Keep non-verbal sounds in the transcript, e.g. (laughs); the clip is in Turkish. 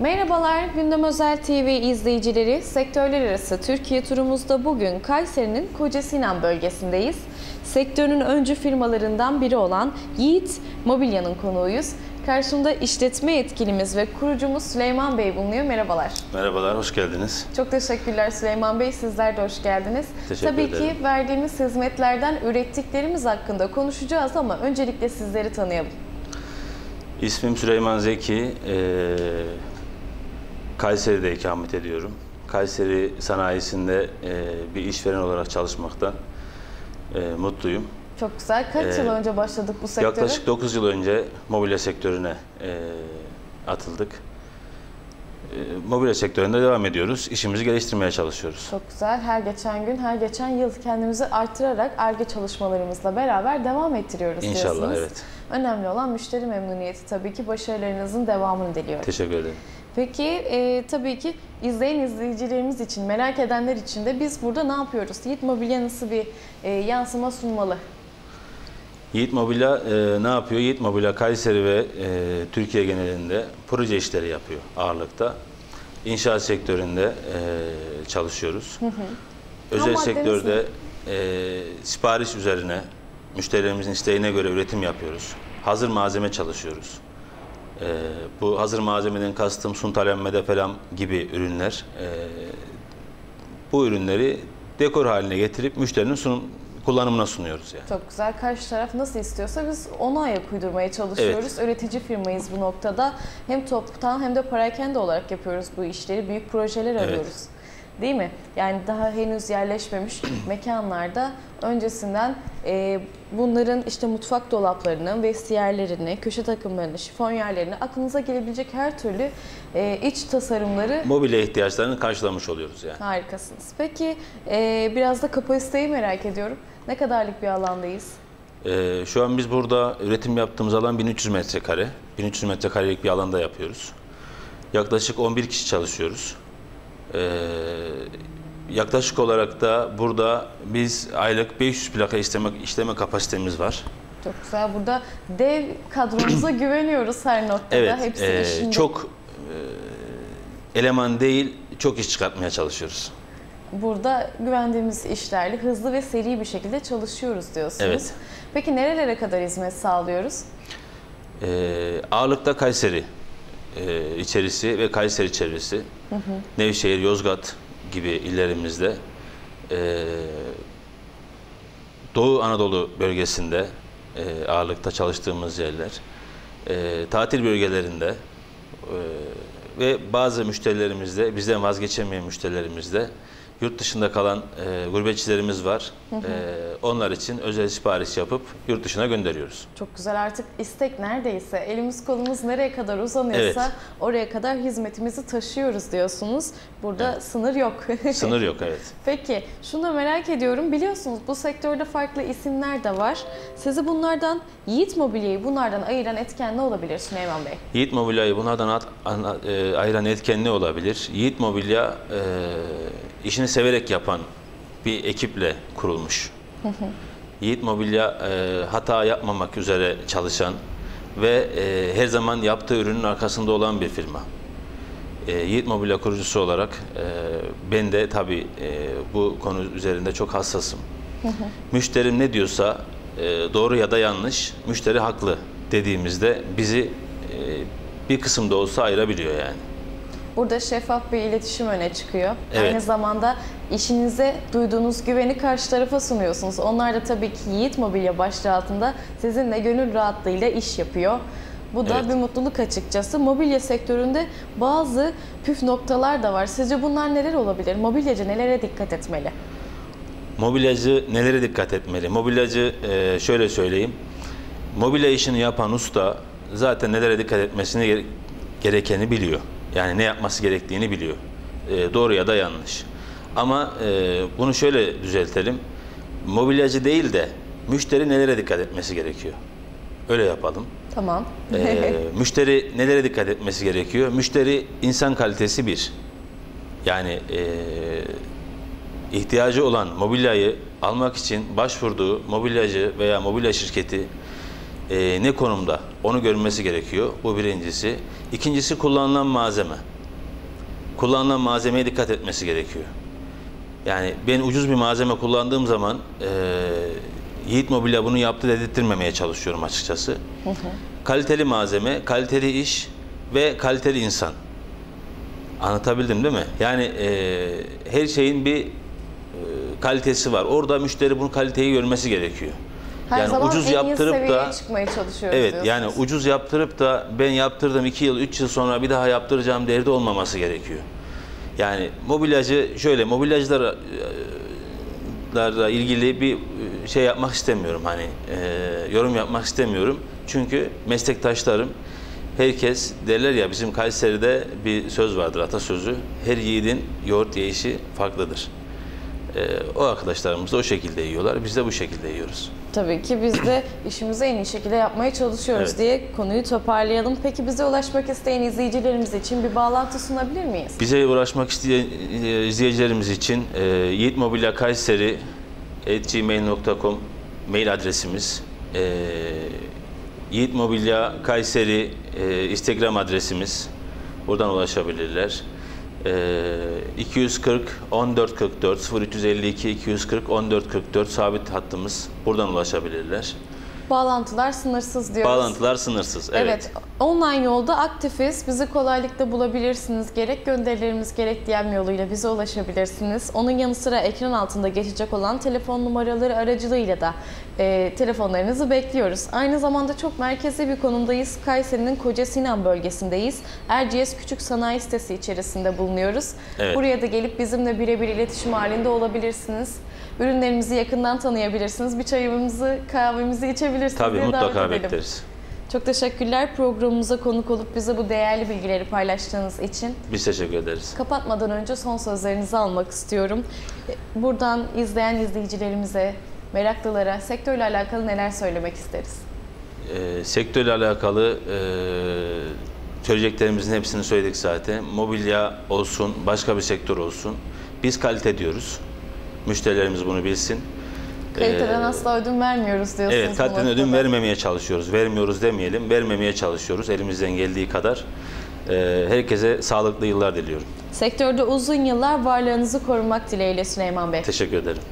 Merhabalar Gündem Özel TV izleyicileri. Sektörler arası Türkiye turumuzda bugün Kayseri'nin Kocasinan bölgesindeyiz. Sektörün öncü firmalarından biri olan Yiğit Mobilya'nın konuğuyuz. Karşımda işletme yetkilimiz ve kurucumuz Süleyman Bey bulunuyor. Merhabalar. Merhabalar, hoş geldiniz. Çok teşekkürler Süleyman Bey. Sizler de hoş geldiniz. Teşekkür Tabii ederim. ki verdiğimiz hizmetlerden ürettiklerimiz hakkında konuşacağız ama öncelikle sizleri tanıyalım. İsmim Süleyman Zeki. Ee, Kayseri'de ikamet ediyorum. Kayseri sanayisinde e, bir işveren olarak çalışmaktan e, mutluyum. Çok güzel. Kaç Ee, yıl önce başladık bu sektöre? Yaklaşık 9 yıl önce mobilya sektörüne e, atıldık. E, mobilya sektöründe devam ediyoruz. İşimizi geliştirmeye çalışıyoruz. Çok güzel. Her geçen gün, her geçen yıl kendimizi artırarak ARGE çalışmalarımızla beraber devam ettiriyoruz İnşallah, diyorsunuz. evet. Önemli olan müşteri memnuniyeti tabii ki başarılarınızın devamını diliyorum. Teşekkür ederim. Peki e, tabii ki izleyen izleyicilerimiz için, merak edenler için de biz burada ne yapıyoruz? Yiğit Mobilya nasıl bir e, yansıma sunmalı? Yiğit Mobilya e, ne yapıyor? Yiğit Mobilya Kayseri ve e, Türkiye genelinde proje işleri yapıyor ağırlıkta. İnşaat sektöründe e, çalışıyoruz. Özel sektörde e, sipariş üzerine müşterilerimizin isteğine göre üretim yapıyoruz. Hazır malzeme çalışıyoruz. E, bu hazır malzemeden kastım suntalenmede falan gibi ürünler. E, bu ürünleri dekor haline getirip müşterinin sunum, kullanımına sunuyoruz yani. Çok güzel. Karşı taraf nasıl istiyorsa biz ona ayak uydurmaya çalışıyoruz. Üretici firmayız bu noktada. Hem toptan hem de parakende olarak yapıyoruz bu işleri. Büyük projeler arıyoruz. Değil mi? Yani daha henüz yerleşmemiş (clears throat) mekanlarda öncesinden e, bunların işte mutfak dolaplarını, vestiyerlerini, köşe takımlarını, şifonyerlerini, aklınıza gelebilecek her türlü e, iç tasarımları mobilya ihtiyaçlarını karşılamış oluyoruz yani. harikasınız. Peki e, biraz da kapasiteyi merak ediyorum. Ne kadarlık bir alandayız? Ee, şu an biz burada üretim yaptığımız alan 1300 metrekare. 1300 metrekarelik bir alanda yapıyoruz. Yaklaşık 11 kişi çalışıyoruz. Ee, yaklaşık olarak da burada biz aylık 500 plaka işleme, işleme kapasitemiz var. Çok güzel. Burada dev kadromuza (clears throat) güveniyoruz her noktada. Evet, Hepsi e, işinde. çok e, eleman değil, çok iş çıkartmaya çalışıyoruz. Burada güvendiğimiz işlerle hızlı ve seri bir şekilde çalışıyoruz diyorsunuz. Evet. Peki nerelere kadar hizmet sağlıyoruz? Ee, ağırlıkta Kayseri e, içerisi ve Kayseri çevresi, Nevşehir, Yozgat gibi illerimizde, e, Doğu Anadolu bölgesinde e, ağırlıkta çalıştığımız yerler, e, tatil bölgelerinde e, ve bazı müşterilerimizde, bizden vazgeçemeyen müşterilerimizde yurt dışında kalan e, gurbetçilerimiz var. E, onlar için özel sipariş yapıp yurt dışına gönderiyoruz. Çok güzel artık istek neredeyse elimiz kolumuz nereye kadar uzanıyorsa Evet. oraya kadar hizmetimizi taşıyoruz diyorsunuz. Burada sınır yok. (laughs) Sınır yok evet. Peki şunu da merak ediyorum. Biliyorsunuz bu sektörde farklı isimler de var. Sizi bunlardan Yiğit Mobilya'yı bunlardan ayıran etken ne olabilir Süleyman Bey? Yiğit Mobilya'yı bunlardan at- e, ayıran etken ne olabilir? Yiğit Mobilya e, işini severek yapan bir ekiple kurulmuş. Yiğit Mobilya e, hata yapmamak üzere çalışan ve e, her zaman yaptığı ürünün arkasında olan bir firma. E, Yiğit Mobilya kurucusu olarak e, ben de tabii e, bu konu üzerinde çok hassasım. Müşterim ne diyorsa e, doğru ya da yanlış, müşteri haklı dediğimizde bizi e, bir kısım da olsa ayırabiliyor yani. Burada şeffaf bir iletişim öne çıkıyor. Evet. Aynı zamanda işinize duyduğunuz güveni karşı tarafa sunuyorsunuz. Onlar da tabii ki Yiğit Mobilya başlığı altında sizinle gönül rahatlığıyla iş yapıyor. Bu da Evet. bir mutluluk açıkçası. Mobilya sektöründe bazı püf noktalar da var. Sizce bunlar neler olabilir? Mobilyacı nelere dikkat etmeli? Mobilyacı nelere dikkat etmeli? Mobilyacı e, şöyle söyleyeyim. Mobilya işini yapan usta zaten nelere dikkat etmesini gere- gerekeni biliyor. Yani ne yapması gerektiğini biliyor. E, doğru ya da yanlış. Ama e, bunu şöyle düzeltelim. Mobilyacı değil de müşteri nelere dikkat etmesi gerekiyor. Öyle yapalım. Tamam. Ee, (laughs) müşteri nelere dikkat etmesi gerekiyor? Müşteri insan kalitesi bir. Yani e, ihtiyacı olan mobilyayı almak için başvurduğu mobilyacı veya mobilya şirketi e, ne konumda onu görmesi gerekiyor. Bu birincisi. İkincisi kullanılan malzeme. Kullanılan malzemeye dikkat etmesi gerekiyor. Yani ben ucuz bir malzeme kullandığım zaman e, Yiğit Mobilya bunu yaptı dedirtmemeye çalışıyorum açıkçası. Kaliteli malzeme, kaliteli iş ve kaliteli insan. Anlatabildim değil mi? Yani e, her şeyin bir e, kalitesi var. Orada müşteri bunu kaliteyi görmesi gerekiyor. Her yani zaman ucuz en iyi yaptırıp seviyeye da çıkmaya çalışıyoruz Evet diyorsunuz. yani ucuz yaptırıp da ben yaptırdım 2 yıl 3 yıl sonra bir daha yaptıracağım derdi olmaması gerekiyor. Yani mobilyacı şöyle mobilyacılarla e, ilgili bir e, şey yapmak istemiyorum hani e, yorum yapmak istemiyorum. Çünkü meslektaşlarım herkes derler ya bizim Kayseri'de bir söz vardır atasözü. Her yiğidin yoğurt yiyişi farklıdır. E, o arkadaşlarımız da o şekilde yiyorlar. Biz de bu şekilde yiyoruz. Tabii ki biz de işimizi en iyi şekilde yapmaya çalışıyoruz Evet. diye konuyu toparlayalım. Peki bize ulaşmak isteyen izleyicilerimiz için bir bağlantı sunabilir miyiz? Bize ulaşmak isteyen e, izleyicilerimiz için e, Yiğit Mobilya Kayseri gmail.com mail adresimiz. E, Yiğit Mobilya Kayseri e, Instagram adresimiz. Buradan ulaşabilirler. E, 240 1444 0352 240 1444 sabit hattımız. Buradan ulaşabilirler. Bağlantılar sınırsız diyoruz. Bağlantılar sınırsız. Evet. Evet. Online yolda aktifiz. Bizi kolaylıkla bulabilirsiniz. Gerek gönderilerimiz gerek DM yoluyla bize ulaşabilirsiniz. Onun yanı sıra ekran altında geçecek olan telefon numaraları aracılığıyla da e, telefonlarınızı bekliyoruz. Aynı zamanda çok merkezi bir konumdayız. Kayseri'nin Koca Sinan bölgesindeyiz. Erciyes Küçük Sanayi Sitesi içerisinde bulunuyoruz. Evet. Buraya da gelip bizimle birebir iletişim halinde olabilirsiniz. Ürünlerimizi yakından tanıyabilirsiniz. Bir çayımızı, kahvemizi içebilirsiniz Tabii diye mutlaka bekleriz. Çok teşekkürler programımıza konuk olup bize bu değerli bilgileri paylaştığınız için. Biz teşekkür ederiz. Kapatmadan önce son sözlerinizi almak istiyorum. Buradan izleyen izleyicilerimize, meraklılara sektörle alakalı neler söylemek isteriz? E, sektörle alakalı e, söyleyeceklerimizin hepsini söyledik zaten. Mobilya olsun, başka bir sektör olsun. Biz kalite diyoruz. Müşterilerimiz bunu bilsin. Kaliteden Ee, asla ödün vermiyoruz diyorsunuz. Evet, kaliteden ödün vermemeye çalışıyoruz. Vermiyoruz demeyelim, vermemeye çalışıyoruz elimizden geldiği kadar. E, herkese sağlıklı yıllar diliyorum. Sektörde uzun yıllar varlığınızı korumak dileğiyle Süleyman Bey. Teşekkür ederim.